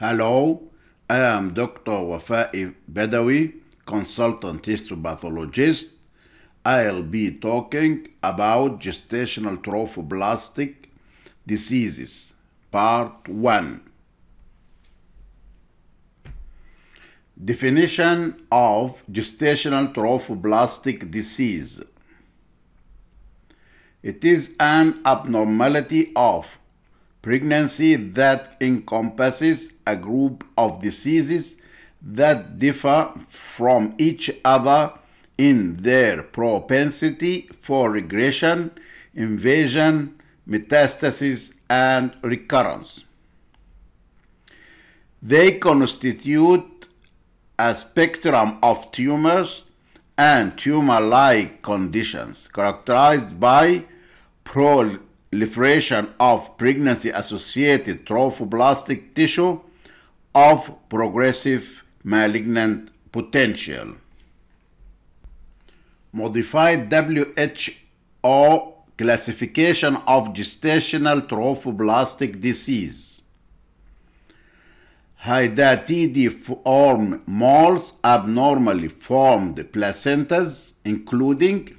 Hello, I am Dr. Wafaey Badawy, consultant histopathologist. I'll be talking about gestational trophoblastic diseases, part 1. Definition of gestational trophoblastic disease. It is an abnormality of pregnancy that encompasses a group of diseases that differ from each other in their propensity for regression, invasion, metastasis, and recurrence. They constitute a spectrum of tumors and tumor-like conditions characterized by proliferation of pregnancy-associated trophoblastic tissue of progressive malignant potential. Modified WHO classification of gestational trophoblastic disease. Hydatidiform moles abnormally formed placentas, including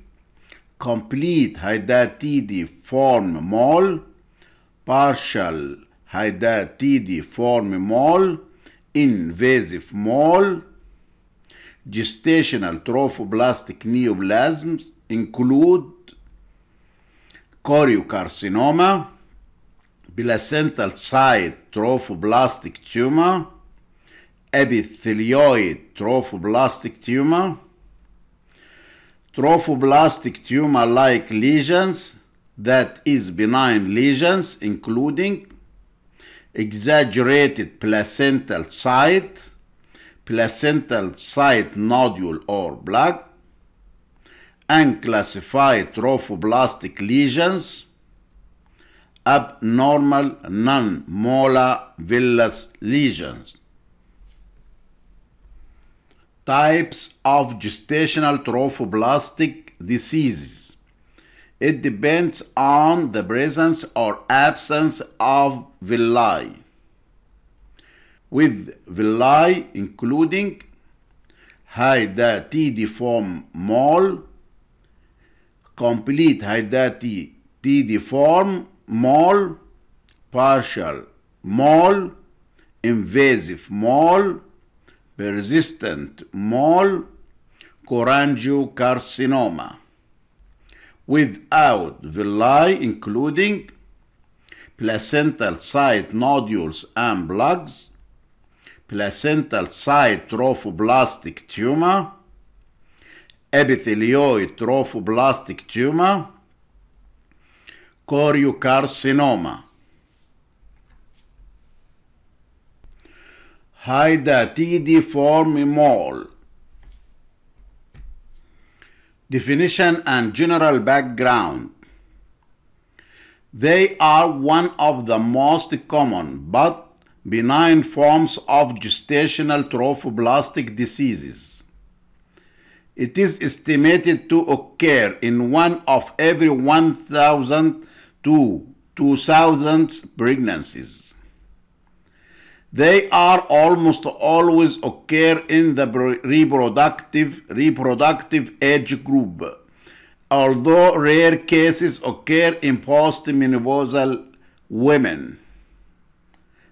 complete hydatidiform mole, partial hydatidiform mole, invasive mole, gestational trophoblastic neoplasms include choriocarcinoma, placental site trophoblastic tumor, epithelioid trophoblastic tumor, trophoblastic tumor-like lesions, that is benign lesions including exaggerated placental site, placental site nodule or blood, unclassified trophoblastic lesions, abnormal non-molar villus lesions. Types of gestational trophoblastic diseases. It depends on the presence or absence of villi. With villi including hydatidiform mole, complete hydatidiform mole, partial mole, invasive mole, persistent mole, choriocarcinoma. Without villi, including placental site nodules and plaques, placental site trophoblastic tumor, epithelioid trophoblastic tumor, choriocarcinoma. Hydatidiform mole. Definition and general background. They are one of the most common but benign forms of gestational trophoblastic diseases. It is estimated to occur in one of every 1,000 to 2,000 pregnancies. They are almost always occur in the reproductive, reproductive age group, although rare cases occur in postmenopausal women.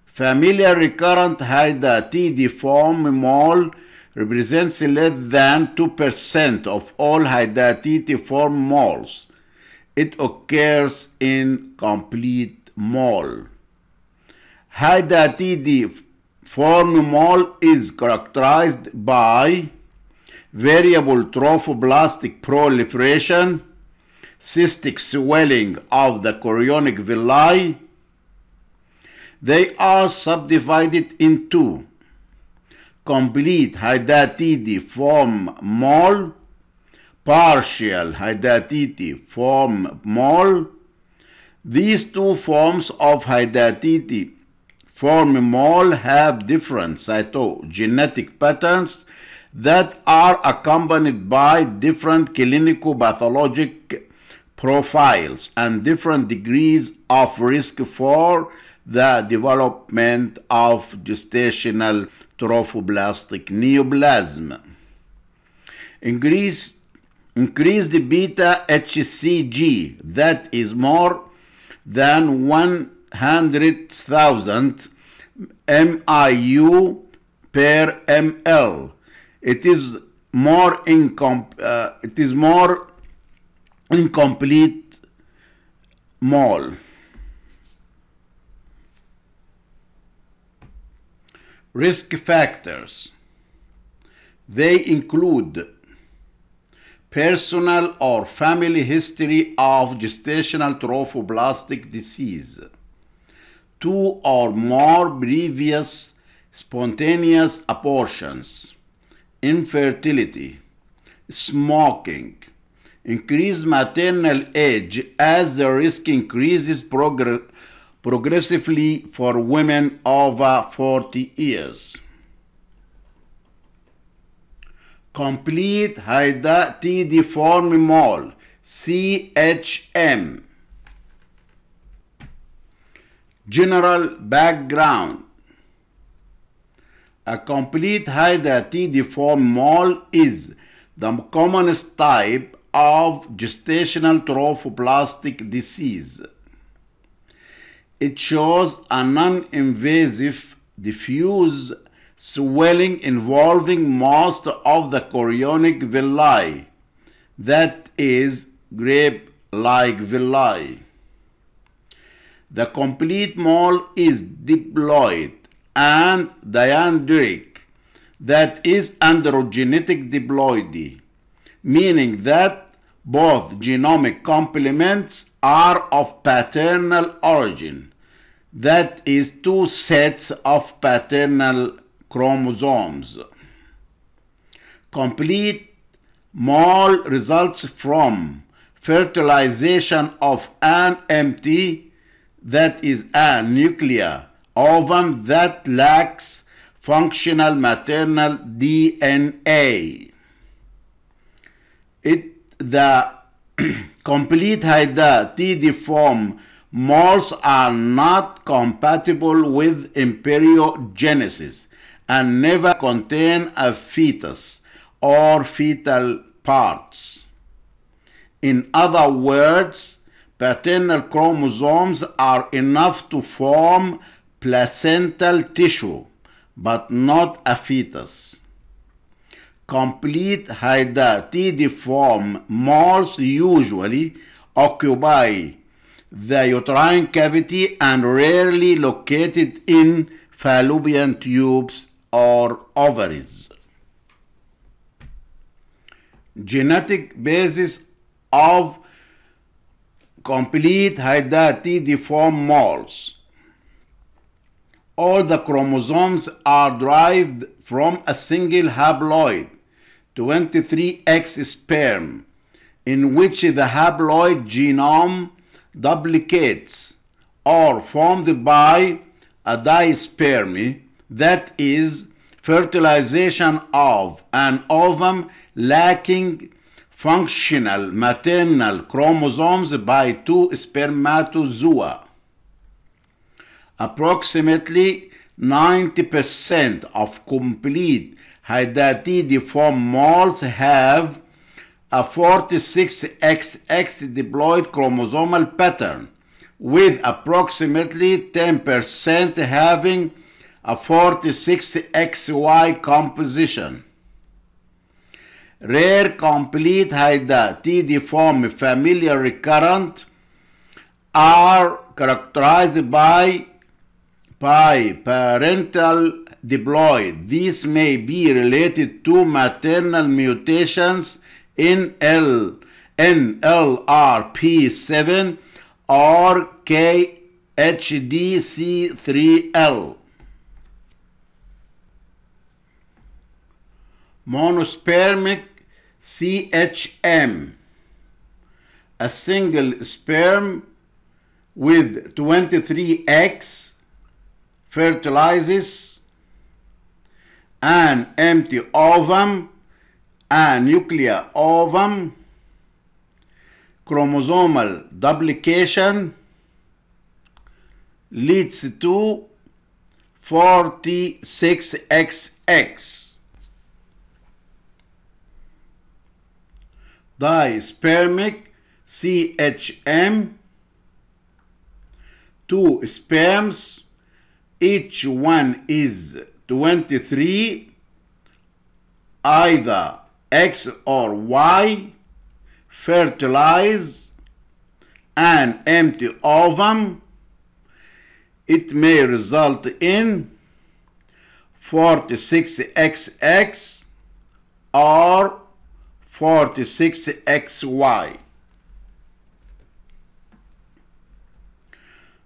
Familiar recurrent hydatidiform mole represents less than 2% of all hydatidiform moles. It occurs in complete mole. Hydatidiform mole is characterized by variable trophoblastic proliferation, cystic swelling of the chorionic villi. They are subdivided into complete hydatidiform mole, partial hydatidiform mole. These two forms of hydatidiform mole have different cytogenetic patterns that are accompanied by different clinical pathologic profiles and different degrees of risk for the development of gestational trophoblastic neoplasm. Increase, increased beta HCG that is more than 100,000 MIU per ml. It is more incom- uh, it is more incomplete mole. Risk factors. They include personal or family history of gestational trophoblastic disease, two or more previous spontaneous abortions, infertility, smoking, increased maternal age as the risk increases progr- progressively for women over 40 years. Complete hydatidiform mole, CHM. General background. A complete hydatidiform mole is the commonest type of gestational trophoblastic disease. It shows a non-invasive diffuse swelling involving most of the chorionic villi, that is, grape-like villi. The complete mole is diploid and diandric, that is androgenetic diploidy, meaning that both genomic complements are of paternal origin, that is, two sets of paternal chromosomes. Complete mole results from fertilization of an empty, that is, anuclear ovum that lacks functional maternal DNA. It the complete hydatidiform moles are not compatible with embryogenesis and never contain a fetus or fetal parts. In other words, paternal chromosomes are enough to form placental tissue, but not a fetus. Complete hydatidiform moles usually occupy the uterine cavity and rarely located in fallopian tubes or ovaries. Genetic basis of complete hydatidiform moles. All the chromosomes are derived from a single haploid, 23X sperm, in which the haploid genome duplicates or formed by a dispermy, that is, fertilization of an ovum lacking functional maternal chromosomes by two spermatozoa. Approximately 90% of complete hydatidiform moles have a 46XX diploid chromosomal pattern, with approximately 10% having a 46XY composition. Rare complete hydatidiform familial recurrent are characterized by parental diploid. These may be related to maternal mutations in L, NLRP7 or KHDC3L. Monospermic CHM, a single sperm with 23X fertilizes an empty ovum, anuclear ovum, chromosomal duplication, leads to 46XX. Dispermic CHM, two sperms, each one is 23, either X or Y, fertilize an empty ovum, it may result in 46XX or 46XY.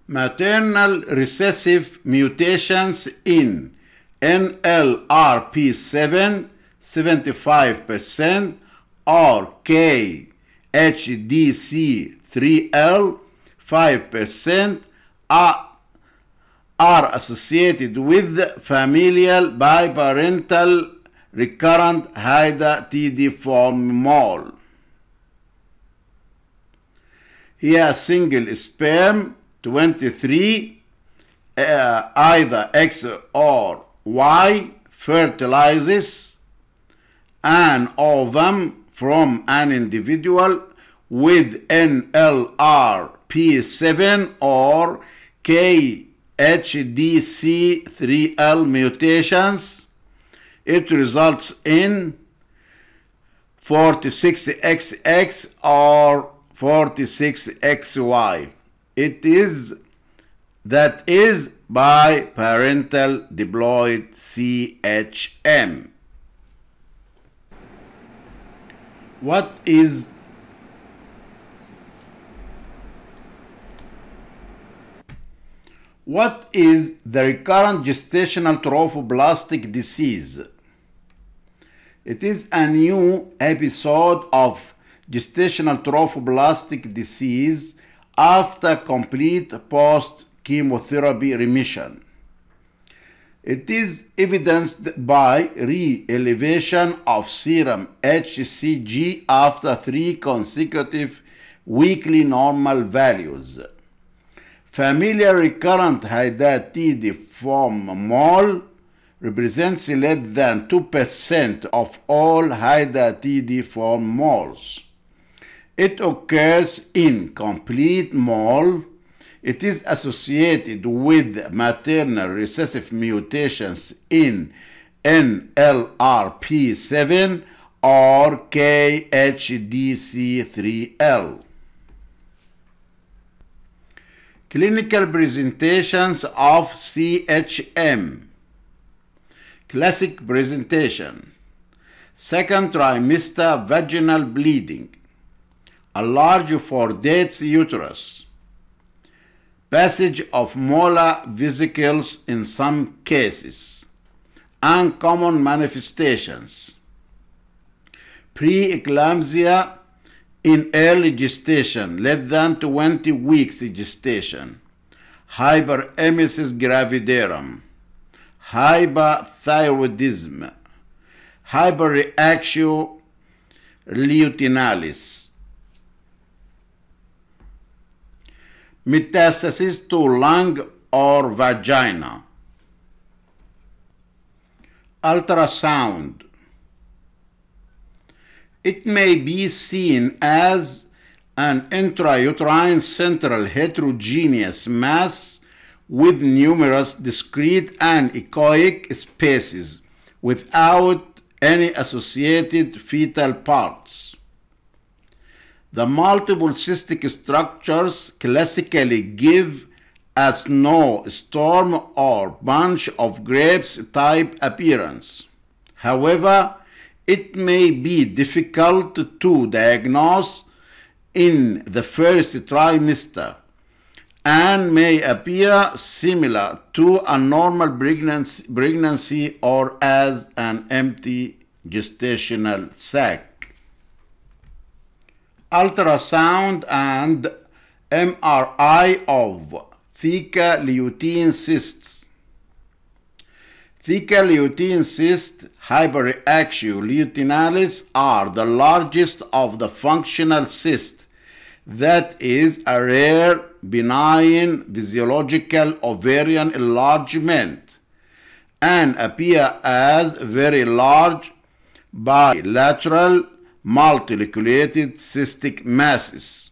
Maternal recessive mutations in NLRP7 75% or KHDC3L 5% are, are associated with familial biparental recurrent hydatidiform mole. Here a single sperm 23 uh, either X or Y fertilizes an ovum from an individual with NLRP7 or KHDC3L mutations. It results in 46XX or 46XY. It is that is by parental diploid CHM. What is What is the recurrent gestational trophoblastic disease? It is a new episode of gestational trophoblastic disease after complete post chemotherapy remission. It is evidenced by re elevation of serum HCG after three consecutive weekly normal values. Familiar recurrent hydatidiform mole represents less than 2% of all hydatidiform moles. It occurs in complete mole. It is associated with maternal recessive mutations in NLRP7 or KHDC3L. Clinical presentations of CHM. Classic presentation. Second trimester vaginal bleeding. A large for dates uterus. Passage of molar vesicles in some cases. Uncommon manifestations. Preeclampsia in early gestation, less than 20 weeks gestation, hyperemesis gravidarum, hyperthyroidism, hyperreactio luteinalis, metastasis to lung or vagina, ultrasound, it may be seen as an intrauterine central heterogeneous mass with numerous discrete anechoic spaces without any associated fetal parts. The multiple cystic structures classically give a snowstorm or bunch of grapes type appearance. However, it may be difficult to diagnose in the first trimester and may appear similar to a normal pregnancy, or as an empty gestational sac. Ultrasound and MRI of theca lutein cysts Theca lutein cyst hyperreactio luteinalis are the largest of the functional cysts that is a rare benign physiological ovarian enlargement and appear as very large bilateral multiloculated cystic masses.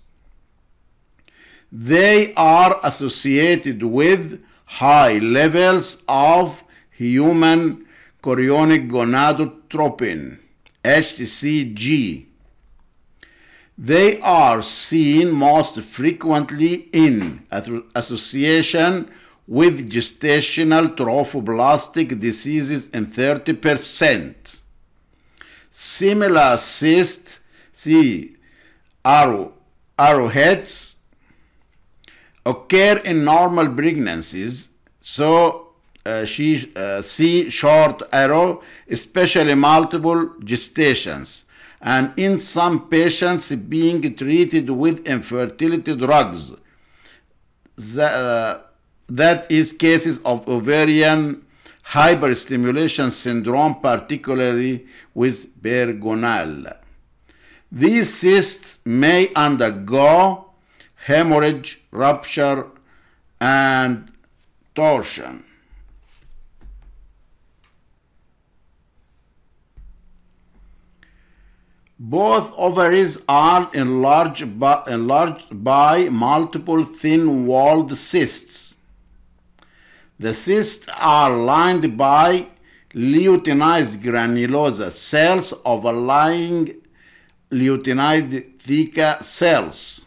They are associated with high levels of human chorionic gonadotropin, HCG. They are seen most frequently in association with gestational trophoblastic diseases in 30%. Similar cysts, see arrow, arrowheads, occur in normal pregnancies. So uh, she uh, see short arrow, especially multiple gestations, and in some patients being treated with infertility drugs. The, uh, that is cases of ovarian hyperstimulation syndrome, particularly with Pergonal. These cysts may undergo hemorrhage, rupture, and torsion. Both ovaries are enlarged by, enlarged by multiple thin-walled cysts. The cysts are lined by luteinized granulosa cells overlying luteinized theca cells.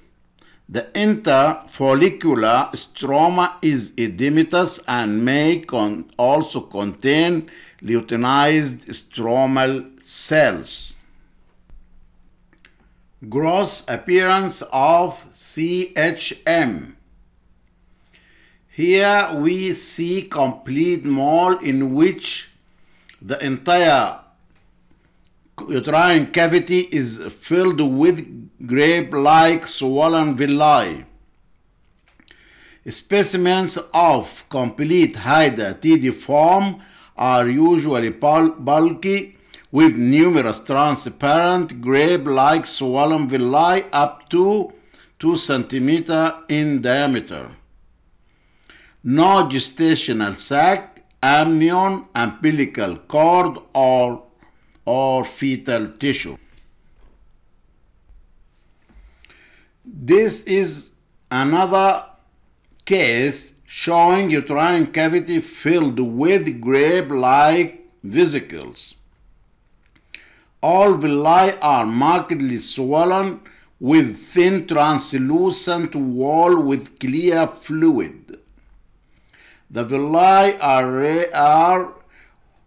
The interfollicular stroma is edematous and may con also contain luteinized stromal cells. Gross appearance of CHM. Here we see complete mole in which the entire uterine cavity is filled with grape-like swollen villi. Specimens of complete hydatidiform are usually bulky with numerous transparent grape-like swollen villi up to 2 cm in diameter. No gestational sac, amnion, umbilical cord, or, or fetal tissue. This is another case showing uterine cavity filled with grape-like vesicles. All villi are markedly swollen with thin translucent wall with clear fluid. The villi are, are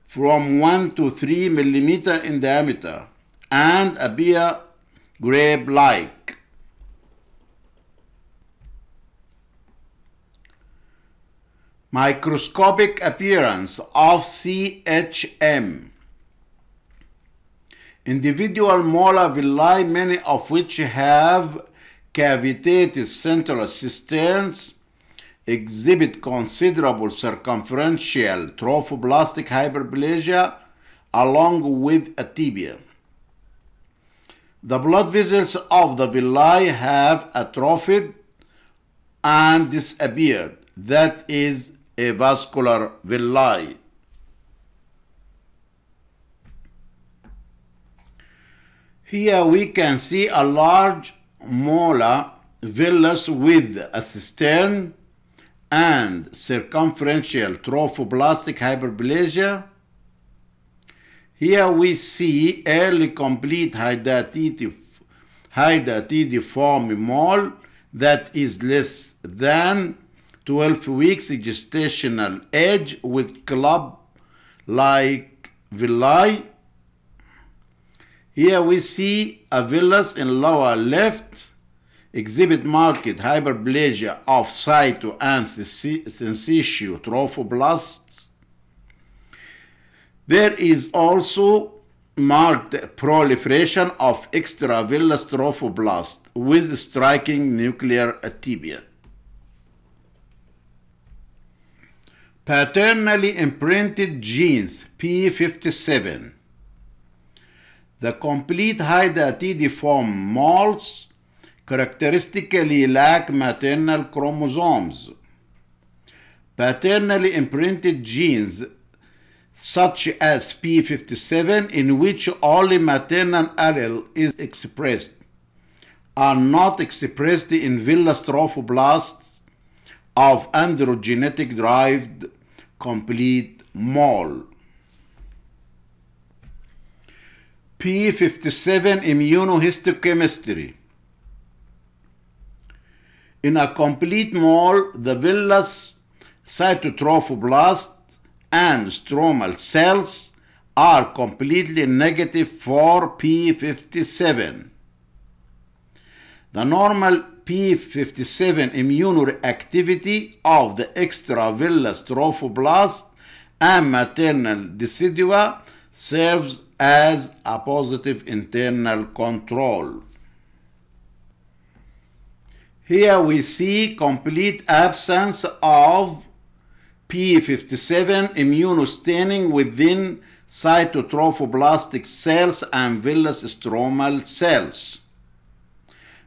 from 1 to 3 millimeter in diameter and appear grape-like. Microscopic appearance of CHM. Individual molar villi, many of which have cavitated central cisterns, exhibit considerable circumferential trophoblastic hyperplasia along with atypia. The blood vessels of the villi have atrophied and disappeared. That is avascular villi. Here we can see a large molar villus with a cistern and circumferential trophoblastic hyperplasia. Here we see early complete hydatidif hydatidiform mole that is less than 12 weeks gestational age with club-like villi. Here we see a villus in lower left exhibit marked hyperplasia of cyto and syncytial trophoblasts. There is also marked proliferation of extravillous trophoblast with striking nuclear atypia. Paternally imprinted genes P57. The complete hydatidiform moles characteristically lack maternal chromosomes. Paternally imprinted genes such as P57 in which only maternal allele is expressed are not expressed in villous trophoblasts of androgenetic derived complete mole. P57 immunohistochemistry. In a complete mole, the villous cytotrophoblast and stromal cells are completely negative for P57. The normal P57 immunoreactivity of the extravillous trophoblast and maternal decidua serves as a positive internal control. Here we see complete absence of P57 immunostaining within cytotrophoblastic cells and villous stromal cells.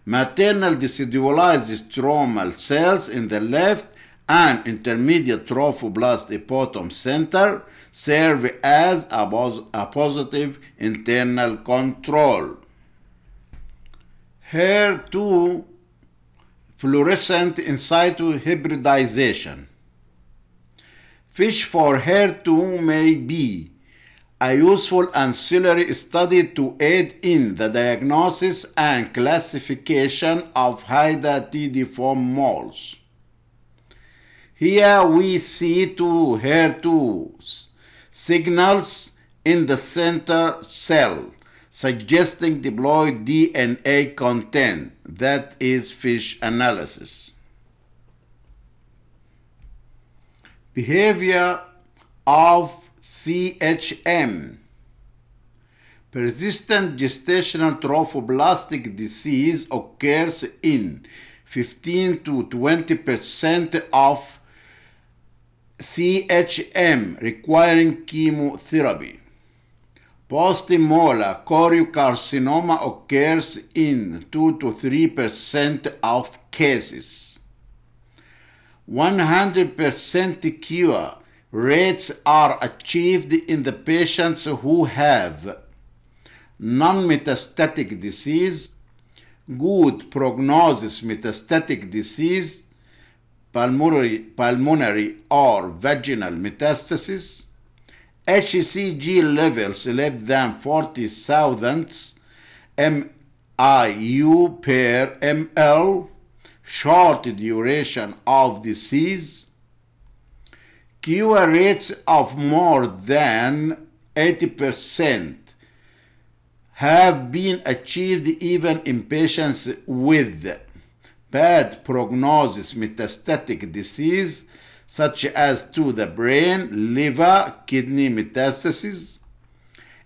Maternal decidualized stromal cells in the left and intermediate trophoblast epotom center serve as a, pos a positive internal control. HER2 fluorescent in situ hybridization. Fish for HER2 may be a useful ancillary study to aid in the diagnosis and classification of hydatidiform moles. Here we see two HER2 signals in the center cell, suggesting diploid DNA content. That is fish analysis. Behavior of CHM. Persistent gestational trophoblastic disease occurs in 15 to 20 percent of CHM requiring chemotherapy. Post-molar choriocarcinoma occurs in 2 to 3 percent of cases. 100% cure rates are achieved in the patients who have non-metastatic disease, good prognosis metastatic disease, pulmonary, pulmonary or vaginal metastasis, HCG levels less than 40 thousandths MIU per ml, short duration of disease, cure rates of more than 80% have been achieved even in patients with bad prognosis metastatic disease such as to the brain, liver, kidney metastases,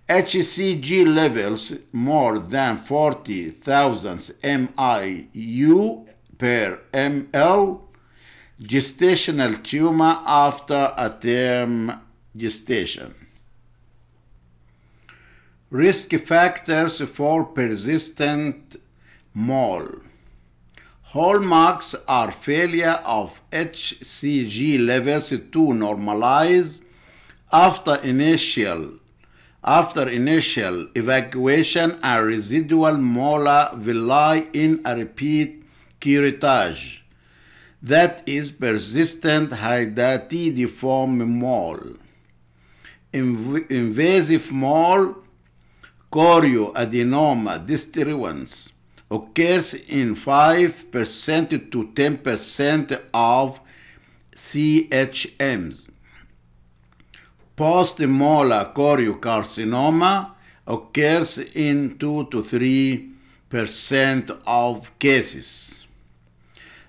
HCG levels more than 40,000 MIU per ml, gestational tumor after a term gestation. Risk factors for persistent mole. Hallmarks are failure of HCG levels to normalize after initial after initial evacuation and residual molar villi in a repeat curettage. That is persistent hydatidiform mole. Inv invasive mole chorioadenoma destruens occurs in 5% to 10% of CHMs. Post-molar choriocarcinoma occurs in 2 to 3% of cases.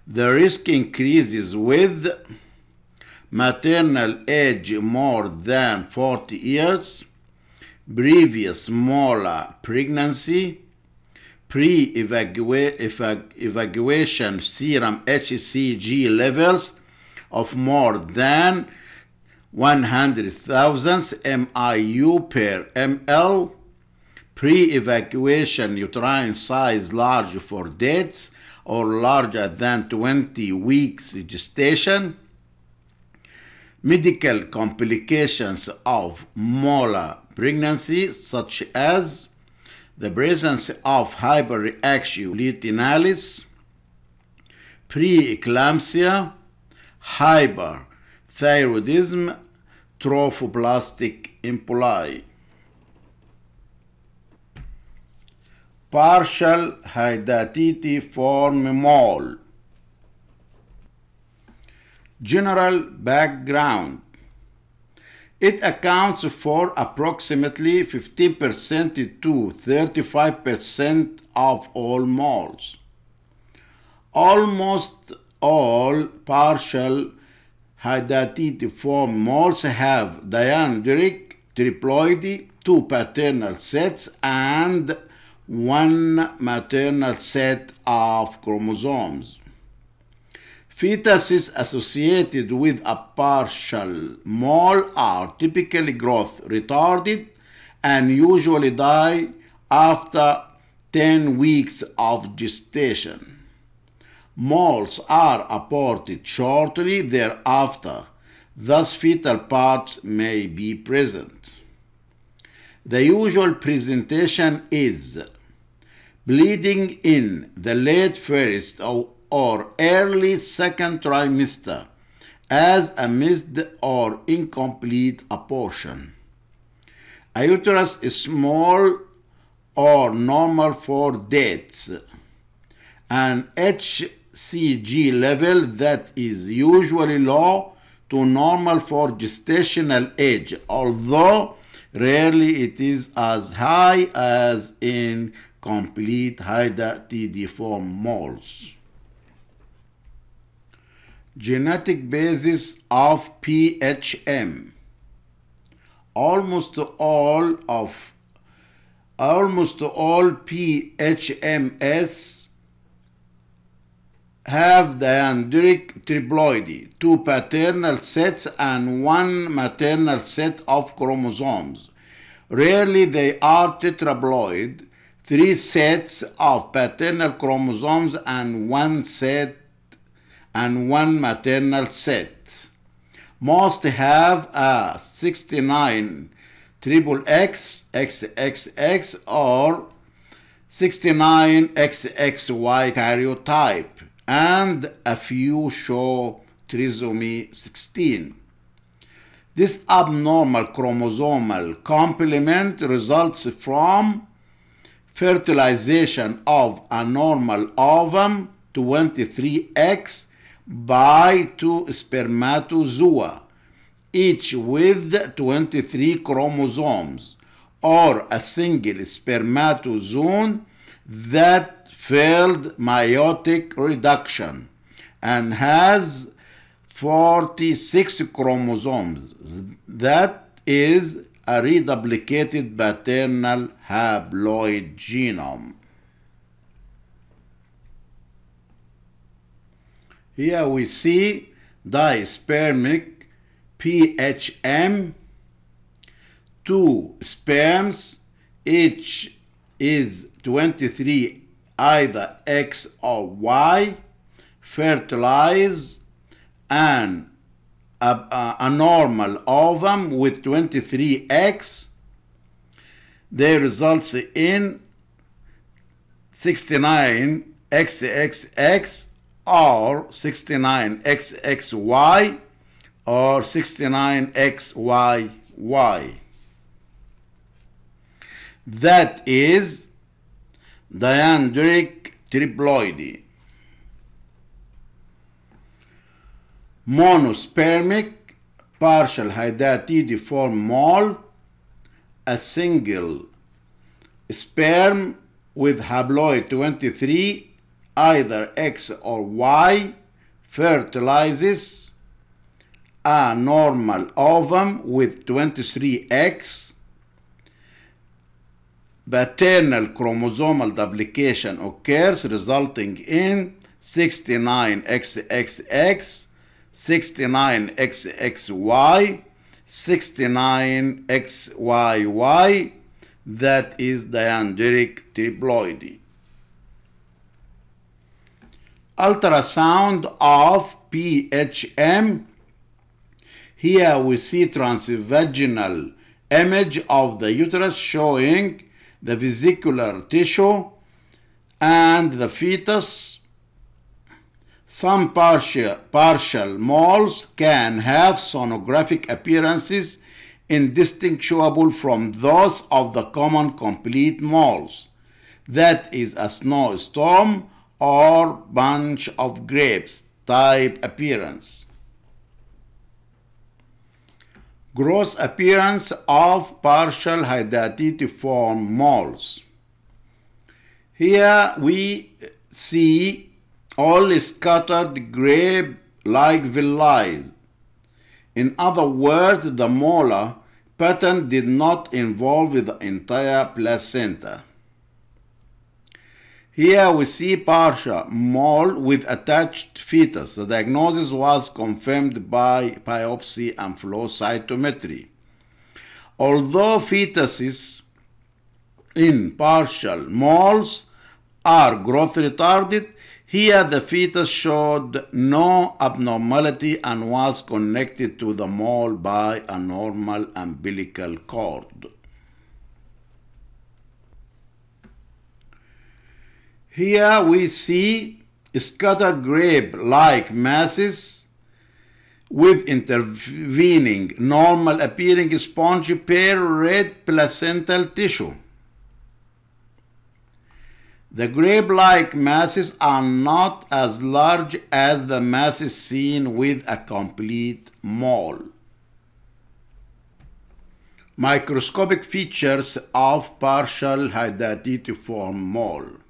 The risk increases with maternal age more than 40 years, previous molar pregnancy, pre-evacuation serum HCG levels of more than 100,000 MIU per ml, pre-evacuation uterine size large for dates, or larger than 20 weeks gestation, medical complications of molar pregnancy, such as the presence of hyperreactio luteinalis, preeclampsia, hyperthyroidism, trophoblastic emboli. Partial hydatidiform mole. General background. It accounts for approximately 15% to 35% of all moles. Almost all partial hydatidiform moles have diandric triploidy, two paternal sets, and one maternal set of chromosomes. Fetuses associated with a partial mole are typically growth retarded and usually die after 10 weeks of gestation. Moles are aborted shortly thereafter, thus fetal parts may be present. The usual presentation is bleeding in the late first or, or early second trimester as a missed or incomplete abortion. A uterus is small or normal for dates. An HCG level that is usually low to normal for gestational age, although rarely it is as high as in complete hydatidiform moles. Genetic basis of PHM. Almost all of almost all PHMS have diandric triploidy, two paternal sets and one maternal set of chromosomes. Rarely they are tetraploid, three sets of paternal chromosomes and one set and one maternal set. Most have a 69 triple X, XXX or 69XXY karyotype and a few show trisomy 16. This abnormal chromosomal complement results from fertilization of a normal ovum 23X by two spermatozoa, each with 23 chromosomes, or a single spermatozoon that failed meiotic reduction and has 46 chromosomes. That is a reduplicated paternal haploid genome. Here we see dispermic PHM, two sperms, each is 23 either X or Y, fertilize an a, a, a normal ovum with 23X, They results in 69 XXX or 69 XXY or 69 XYY. That is diandric triploidy. Monospermic partial hydatidiform mole, a single sperm with haploid 23, either X or Y, fertilizes a normal ovum with 23X. Paternal chromosomal duplication occurs, resulting in 69 XXX, 69 XXY, 69 XYY, that is diandric triploidy. Ultrasound of PHM. Here we see transvaginal image of the uterus showing the vesicular tissue and the fetus. Some partial, partial moles can have sonographic appearances indistinguishable from those of the common complete moles. That is a snowstorm or bunch of grapes type appearance. Gross appearance of partial hydatidiform moles. Here we see all scattered grape-like villi. In other words, the molar pattern did not involve the entire placenta. Here we see partial mole with attached fetus. The diagnosis was confirmed by biopsy and flow cytometry. Although fetuses in partial moles are growth retarded, here the fetus showed no abnormality and was connected to the mole by a normal umbilical cord. Here we see scattered grape-like masses with intervening normal appearing spongy pale red placental tissue. The grape-like masses are not as large as the masses seen with a complete mole. Microscopic features of partial hydatidiform mole.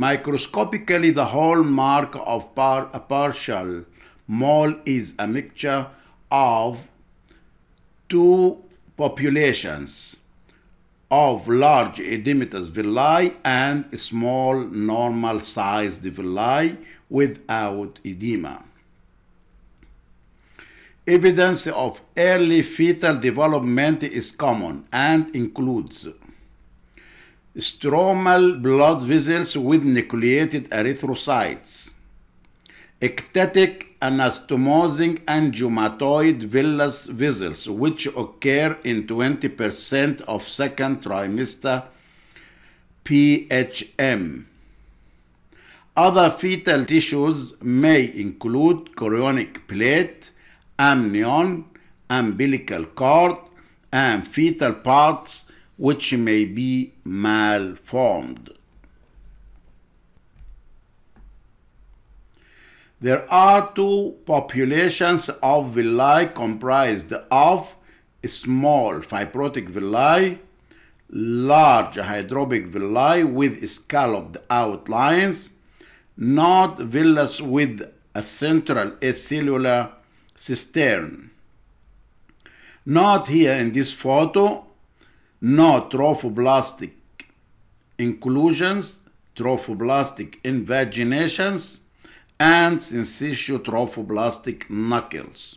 Microscopically, the hallmark of par a partial mole is a mixture of two populations of large edematous villi and small normal sized villi without edema. Evidence of early fetal development is common and includes stromal blood vessels with nucleated erythrocytes, ectatic anastomosing angiomatoid villus vessels, which occur in 20% of second trimester PHM. Other fetal tissues may include chorionic plate, amnion, umbilical cord, and fetal parts which may be malformed. There are two populations of villi comprised of small fibrotic villi, large hydropic villi with scalloped outlines, not villus with a central acellular cistern. Not here in this photo, no trophoblastic inclusions, trophoblastic invaginations, and syncytial trophoblastic knuckles.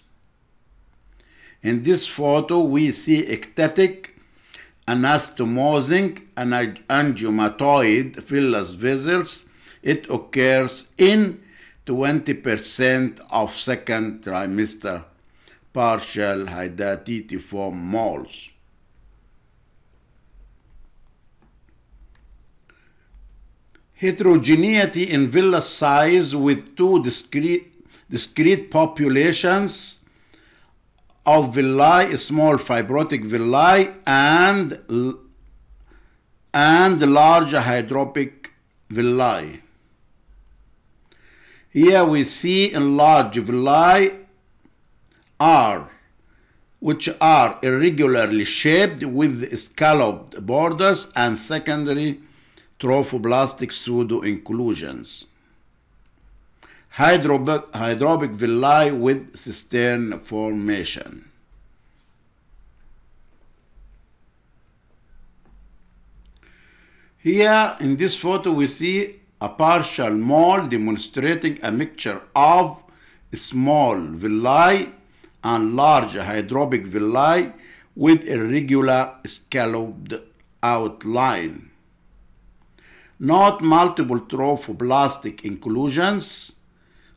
In this photo, we see ectatic anastomosing and angiomatoid villus vessels. It occurs in 20% of second trimester partial hydatidiform moles. Heterogeneity in villus size with two discrete, discrete populations of villi, small fibrotic villi, and, and large hydropic villi. Here we see enlarged villi are which are irregularly shaped with scalloped borders and secondary trophoblastic pseudo-inclusions. Hydropic, hydropic villi with cistern formation. Here in this photo we see a partial mole demonstrating a mixture of small villi and large hydropic villi with irregular scalloped outline. Not multiple trophoblastic inclusions,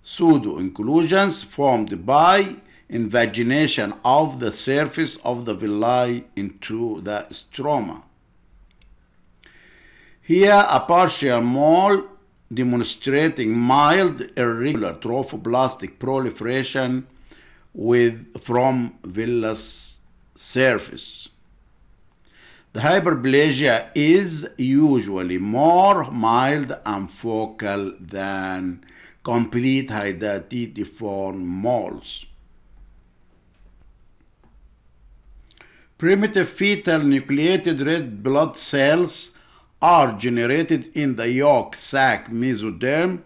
pseudo inclusions formed by invagination of the surface of the villi into the stroma. Here, a partial mole demonstrating mild irregular trophoblastic proliferation with from villus surface. The hyperplasia is usually more mild and focal than complete hydatidiform moles. Primitive fetal nucleated red blood cells are generated in the yolk sac mesoderm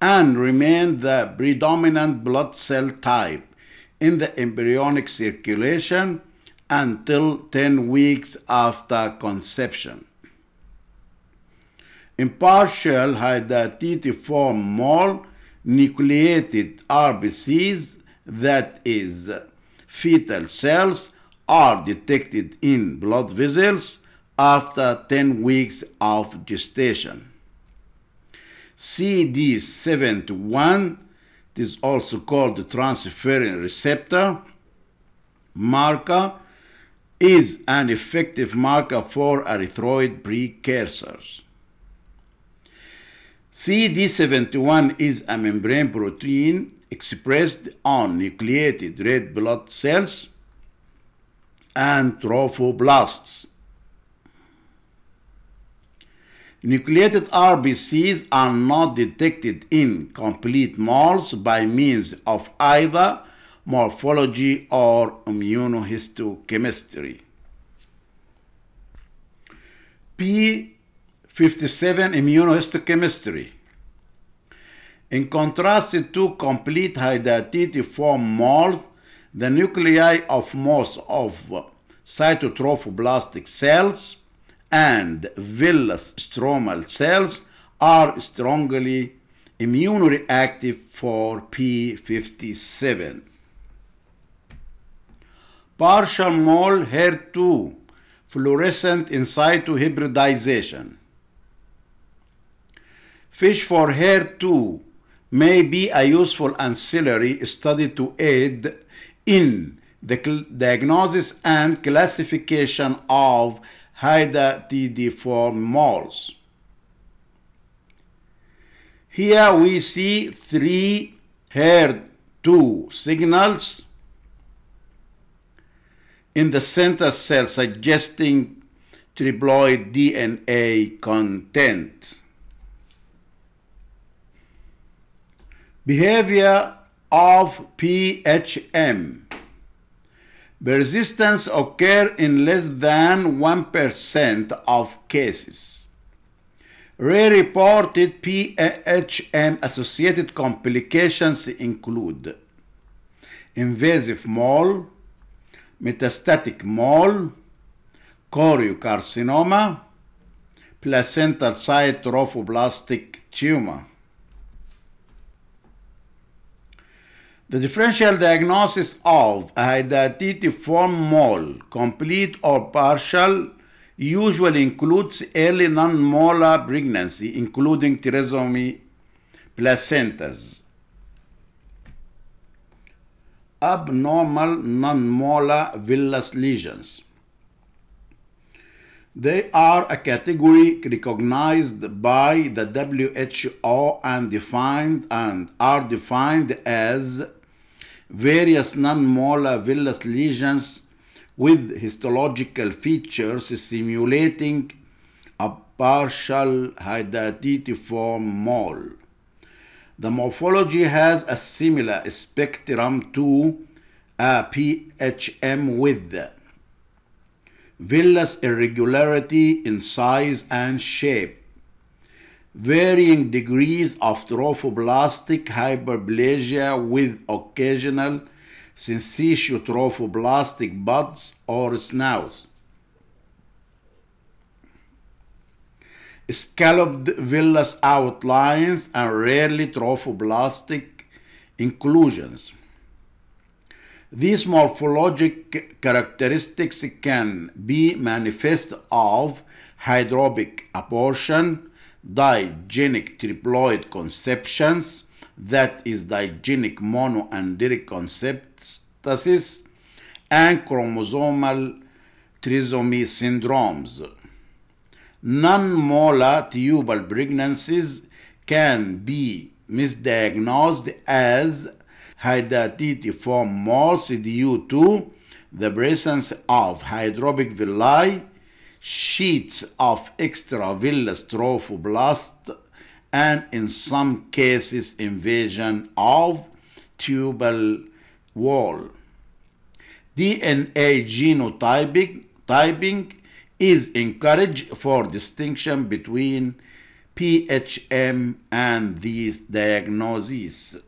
and remain the predominant blood cell type in the embryonic circulation until 10 weeks after conception. In partial hydatidiform mole, nucleated RBCs, that is, fetal cells, are detected in blood vessels after 10 weeks of gestation. CD71 is also called the transferrin receptor marker is an effective marker for erythroid precursors. CD71 is a membrane protein expressed on nucleated red blood cells and trophoblasts. Nucleated RBCs are not detected in complete moles by means of either morphology or immunohistochemistry. P57 immunohistochemistry. In contrast to complete hydatidiform moles, the nuclei of most of cytotrophoblastic cells and villus stromal cells are strongly immunoreactive for P57. Partial mole HER2 fluorescent in situ hybridization. Fish for HER2 may be a useful ancillary study to aid in the diagnosis and classification of hydatidiform moles. Here we see three HER2 signals in the center cell suggesting triploid DNA content. Behavior of PHM. Persistence occur in less than 1% of cases. Rare reported PHM associated complications include invasive mole, metastatic mole, choriocarcinoma, placental site trophoblastic tumor. The differential diagnosis of a hydatidiform mole, complete or partial, usually includes early non-molar pregnancy, including trisomy placentas. Abnormal non-molar villus lesions. They are a category recognized by the WHO and defined and are defined as various non-molar villus lesions with histological features simulating a partial hydatidiform mole. The morphology has a similar spectrum to a PHM with villous irregularity in size and shape, varying degrees of trophoblastic hyperplasia with occasional syncytiotrophoblastic buds or snouts. Scalloped villus outlines and rarely trophoblastic inclusions. These morphologic characteristics can be manifest of hydropic abortion, digynic triploid conceptions, that is digynic monoandric conceptuses, and chromosomal trisomy syndromes. Non-molar tubal pregnancies can be misdiagnosed as hydatidiform moles due to the presence of hydropic villi, sheets of extravillous trophoblast, and in some cases invasion of tubal wall. DNA genotyping typing is encouraged for distinction between PHM and these diagnoses.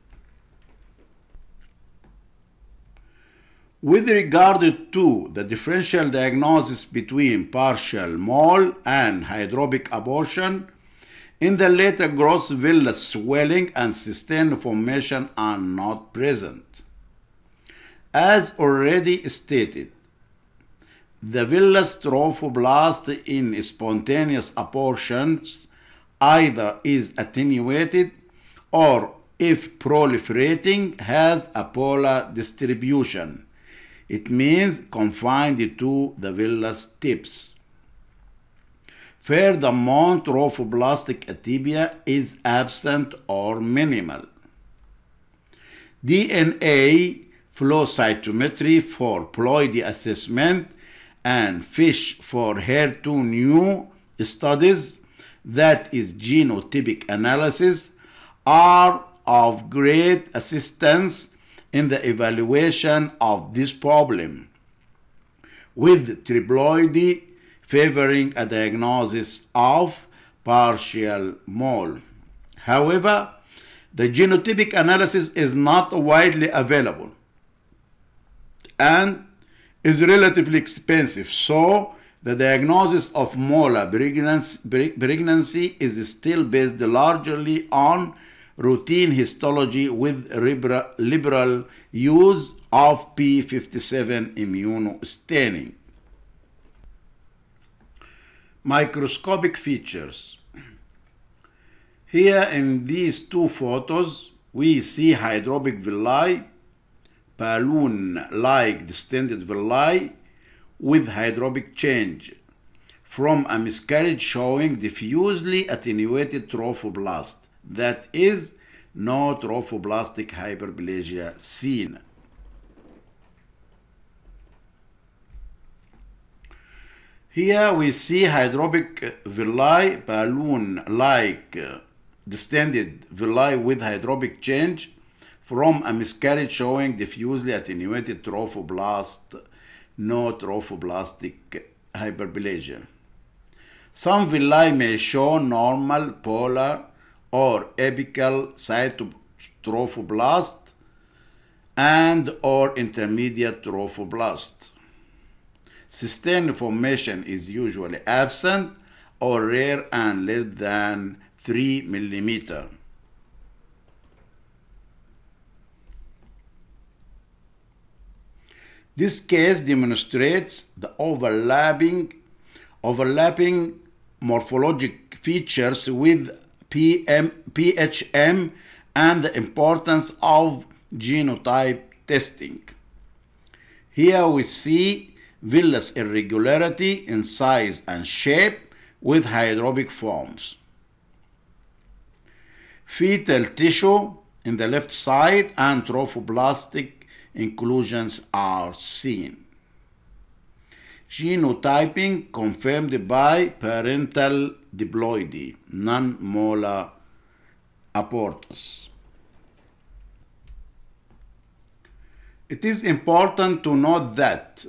With regard to the differential diagnosis between partial mole and hydropic abortion, in the later gross villus swelling and cistern formation are not present. As already stated, the villus trophoblast in spontaneous abortions either is attenuated or if proliferating has a polar distribution. It means confined to the villus tips. Furthermore, trophoblastic atypia is absent or minimal. DNA flow cytometry for ploidy assessment and FISH for HER2/neu studies, that is genotypic analysis, are of great assistance in the evaluation of this problem, with triploidy favoring a diagnosis of partial mole. However, the genotypic analysis is not widely available and is relatively expensive, so the diagnosis of molar pregnancy is still based largely on routine histology with liberal use of P57 immunostaining. Microscopic features. Here in these two photos, we see hydropic villi, balloon-like distended villi with hydropic change from a miscarriage showing diffusely attenuated trophoblast, that is, no trophoblastic hyperplasia seen. Here we see hydropic villi, balloon-like distended villi with hydropic change from a miscarriage showing diffusely attenuated trophoblast, no trophoblastic hyperplasia. Some villi may show normal, polar, or apical cytotrophoblast and or intermediate trophoblast. Cistern formation is usually absent or rare and less than 3 millimeter. This case demonstrates the overlapping, overlapping morphologic features with PM, PHM and the importance of genotype testing. Here we see villus irregularity in size and shape with hydropic forms. Fetal tissue in the left side and trophoblastic inclusions are seen. Genotyping confirmed biparental diploidy, non-molar abortus. It is important to note that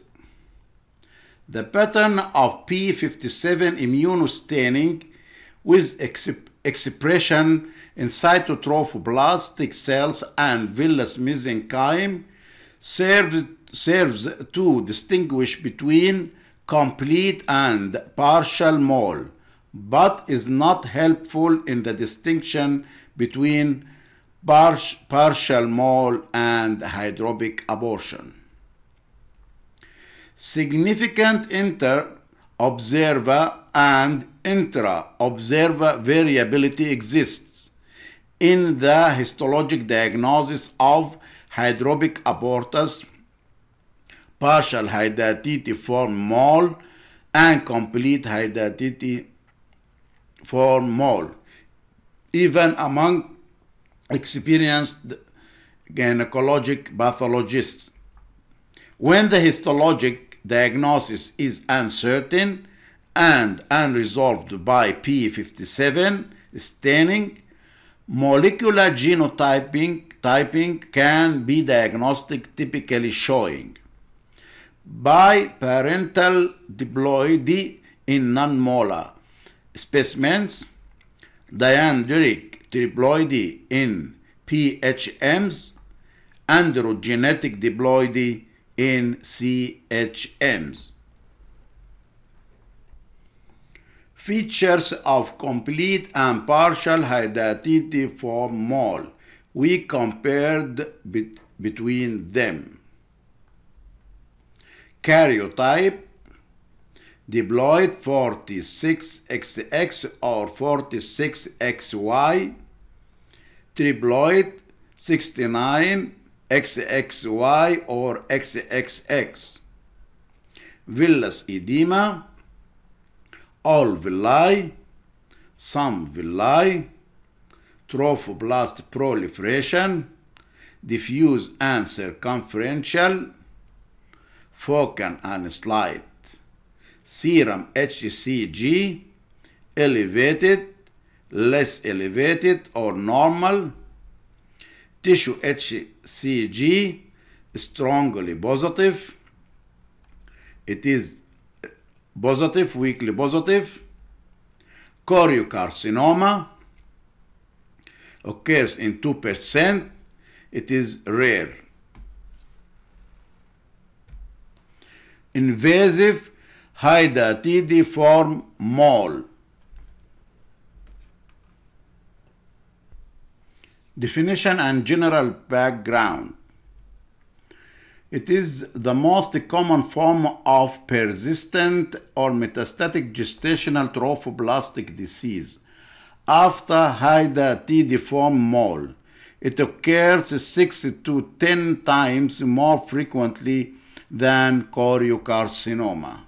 the pattern of P57 immunostaining with ex expression in cytotrophoblastic cells and villus mesenchyme serves, to distinguish between complete and partial mole, but is not helpful in the distinction between par partial mole and hydropic abortion. Significant inter observer and intra-observer variability exists in the histologic diagnosis of hydropic abortus, partial hydatidiform mole, and complete hydatidity form mole, even among experienced gynecologic pathologists. When the histologic diagnosis is uncertain and unresolved by P57 staining, molecular genotyping typing can be diagnostic typically showing biparental diploidy in non-molar specimens, diandric triploidy in PHMs, androgenetic diploidy in CHMs. Features of complete and partial hydatidiform mole. We compared be between them. Karyotype diploid 46XX or 46XY, triploid 69 XXY or XXX. Villus edema, all villi, some villi, trophoblast proliferation, diffuse and circumferential, focal and slight, serum HCG, elevated, less elevated or normal, tissue HCG strongly positive. It is uh, positive, weakly positive. Choriocarcinoma occurs in 2%. It is rare. Invasive hydatidiform mole. Definition and general background. It is the most common form of persistent or metastatic gestational trophoblastic disease. After hydatidiform mole, it occurs 6 to 10 times more frequently than choriocarcinoma.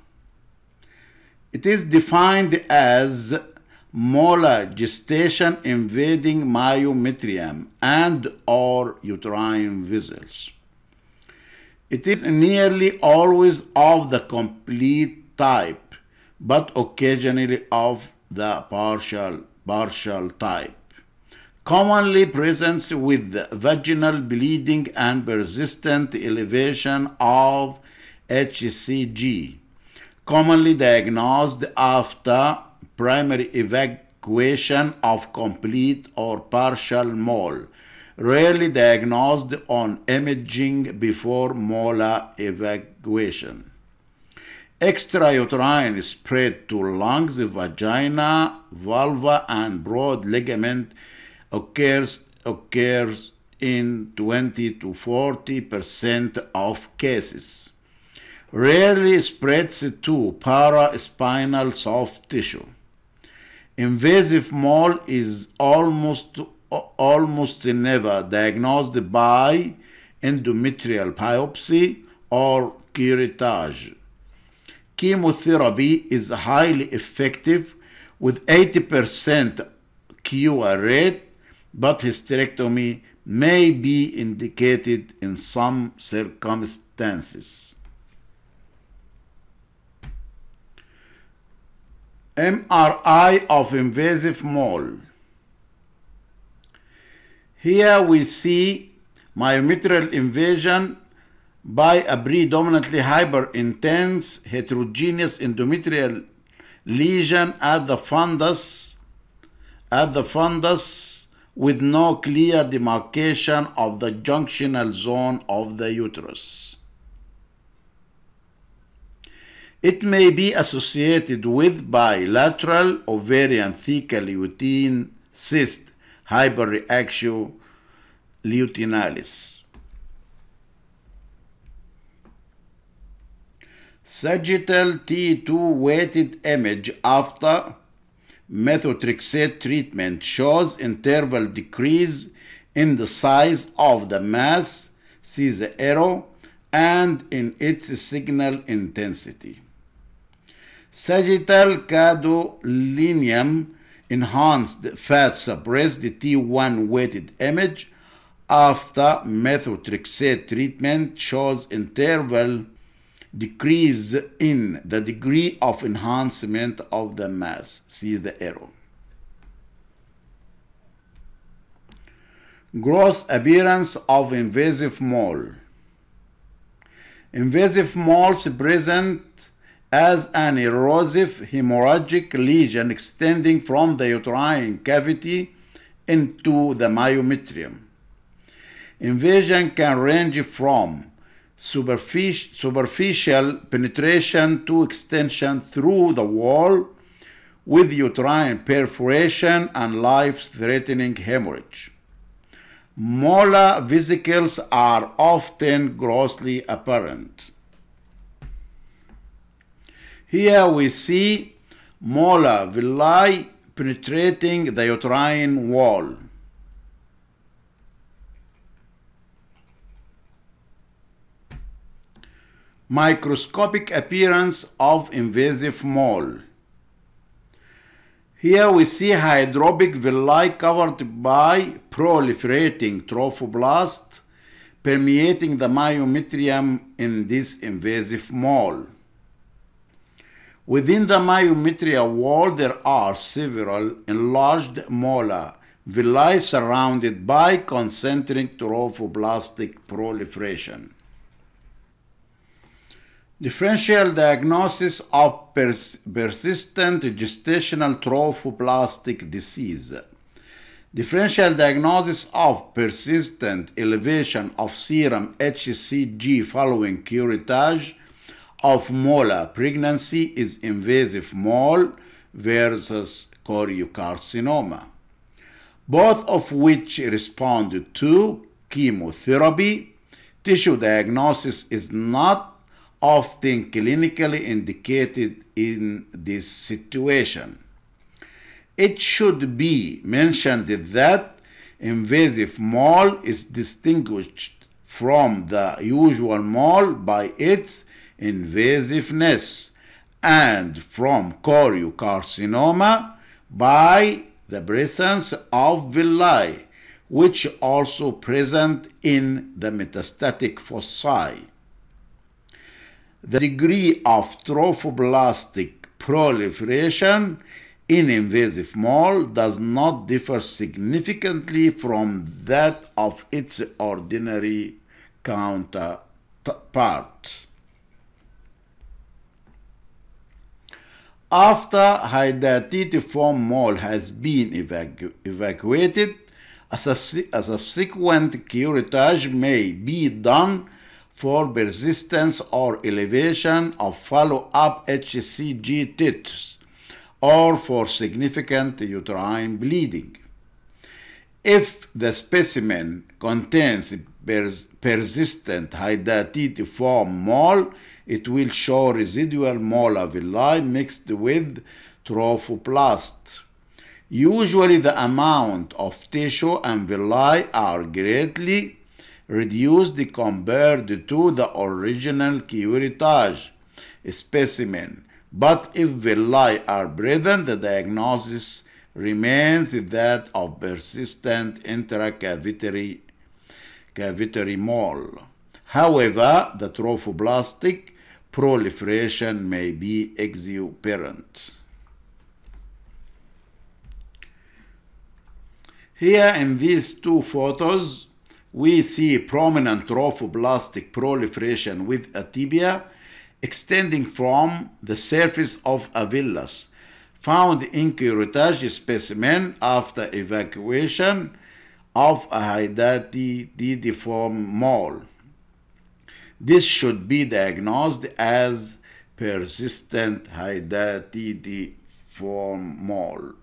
It is defined as molar gestation invading myometrium and or uterine vessels. It is nearly always of the complete type, but occasionally of the partial, partial type. Commonly presents with vaginal bleeding and persistent elevation of HCG. Commonly diagnosed after primary evacuation of complete or partial mole, rarely diagnosed on imaging before molar evacuation. Extrauterine spread to lungs, vagina, vulva, and broad ligament occurs, occurs in 20 to 40 percent of cases. Rarely spreads to paraspinal soft tissue. Invasive mole is almost almost never diagnosed by endometrial biopsy or curettage. Chemotherapy is highly effective with 80% cure rate, but hysterectomy may be indicated in some circumstances. MRI of invasive mole. Here we see myometrial invasion by a predominantly hyperintense heterogeneous endometrial lesion at the fundus at the fundus with no clear demarcation of the junctional zone of the uterus. It may be associated with bilateral ovarian theca lutein cyst hyperreactio luteinalis. Sagittal T2 weighted image after methotrexate treatment shows interval decrease in the size of the mass, see the arrow, and in its signal intensity. Sagittal gadolinium enhanced fat suppressed T1 weighted image after methotrexate treatment shows interval decrease in the degree of enhancement of the mass. See the arrow. Gross appearance of invasive mole. Invasive moles present as an erosive hemorrhagic lesion extending from the uterine cavity into the myometrium. Invasion can range from superficial, penetration to extension through the wall with uterine perforation and life-threatening hemorrhage. Molar vesicles are often grossly apparent. Here we see molar villi penetrating the uterine wall. Microscopic appearance of invasive mole. Here we see hydropic villi covered by proliferating trophoblast permeating the myometrium in this invasive mole. Within the myometria wall, there are several enlarged molar villi surrounded by concentric trophoblastic proliferation. Differential diagnosis of pers persistent gestational trophoblastic disease. Differential diagnosis of persistent elevation of serum HCG following curettage of molar pregnancy is invasive mole versus choriocarcinoma, both of which respond to chemotherapy. Tissue diagnosis is not often clinically indicated in this situation. It should be mentioned that invasive mole is distinguished from the usual mole by its invasiveness and from choriocarcinoma by the presence of villi, which also present in the metastatic foci. The degree of trophoblastic proliferation in invasive mole does not differ significantly from that of its ordinary counterpart. After hydatidiform mole has been evacu evacuated, a, a subsequent curettage may be done for persistence or elevation of follow-up HCG titers or for significant uterine bleeding. If the specimen contains pers persistent hydatidiform mole, it will show residual molar villi mixed with trophoblast. Usually the amount of tissue and villi are greatly reduced compared to the original curettage specimen. But if villi are present, the diagnosis remains that of persistent intracavitary cavitary mole. However, the trophoblastic proliferation may be exuberant. Here in these two photos, we see prominent trophoblastic proliferation with atypia extending from the surface of a villus found in curettage specimen after evacuation of a hydatidiform mole. This should be diagnosed as persistent hydatidiform mole.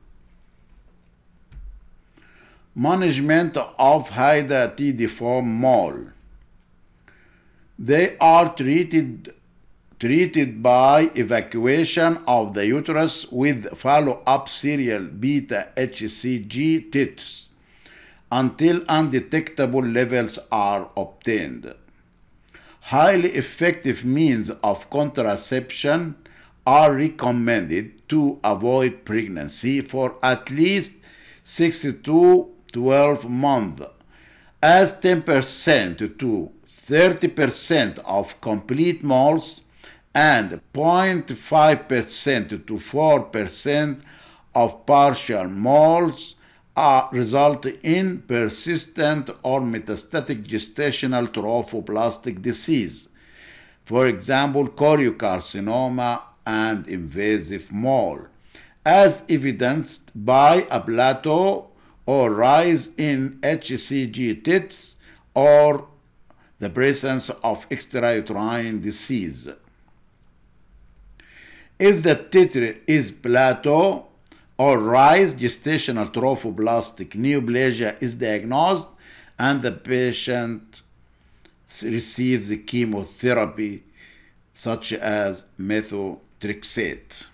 Management of hydatidiform mole. They are treated treated by evacuation of the uterus with follow-up serial beta HCG tests until undetectable levels are obtained. Highly effective means of contraception are recommended to avoid pregnancy for at least 6 to 12 months, as 10% to 30% of complete moles and 0.5% to 4% of partial moles are result in persistent or metastatic gestational trophoblastic disease, for example, choriocarcinoma and invasive mole, as evidenced by a plateau or rise in HCG tits or the presence of extrauterine disease. If the titer is plateau or rise, gestational trophoblastic neoplasia is diagnosed and the patient receives chemotherapy such as methotrexate.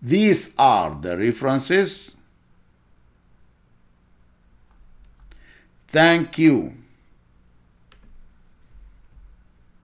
These are the references. Thank you.